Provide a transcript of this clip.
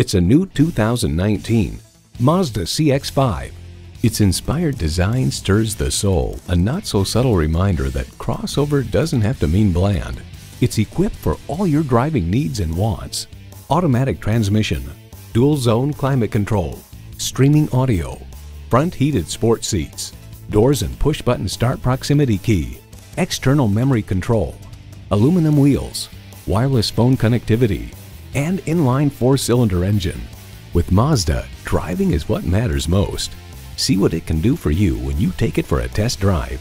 It's a new 2019 Mazda CX-5. Its inspired design stirs the soul, a not-so-subtle reminder that crossover doesn't have to mean bland. It's equipped for all your driving needs and wants. Automatic transmission, dual zone climate control, streaming audio, front heated sport seats, doors and push button start proximity key, external memory control, aluminum wheels, wireless phone connectivity, and inline four-cylinder engine. With Mazda, driving is what matters most. See what it can do for you when you take it for a test drive.